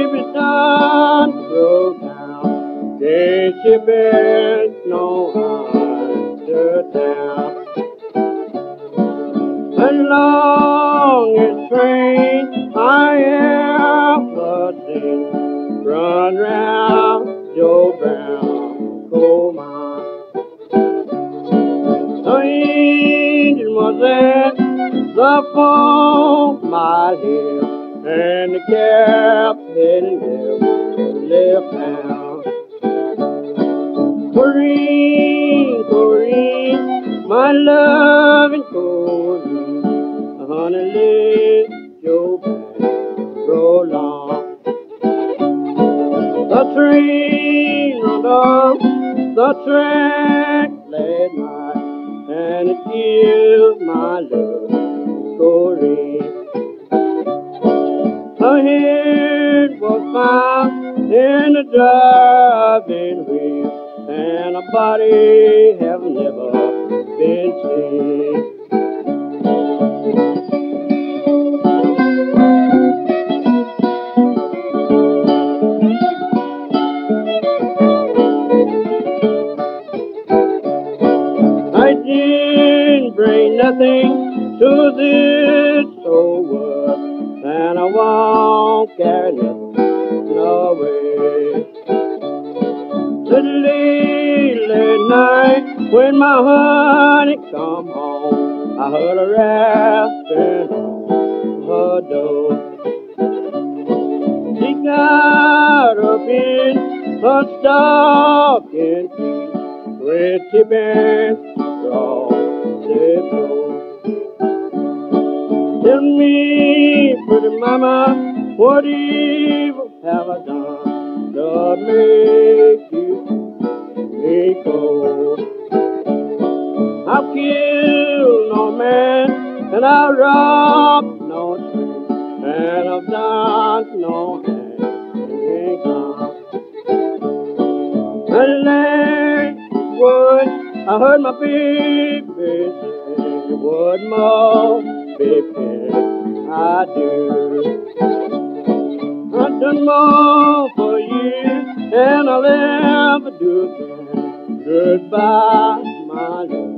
ship is not broke down. This ship is no hunter town. As long as train, I am flooding. Run round Joe Brown coal mine. The engine was at the phone, my dear and the cap heading left, left down. Corrine, Corrine, my loving Corrine, honey, let your back roll on. The train off the track last night, and it killed my love, Corrine. Her head was found in the driving wheel, and her body have never been seen. I didn't bring nothing to this old world, and I won't carry nothing away. The late, night when my honey come home, I heard her rapping on her door. She got up in her stocking feet with tipping straw. Tell me, mama, what evil have I done to make you me cold? I've killed no man, and I've robbed no train, and I've done no crime. And land would, I heard my baby say, what more, baby, I do. I've done more for you than I'll ever do again. Goodbye, my love.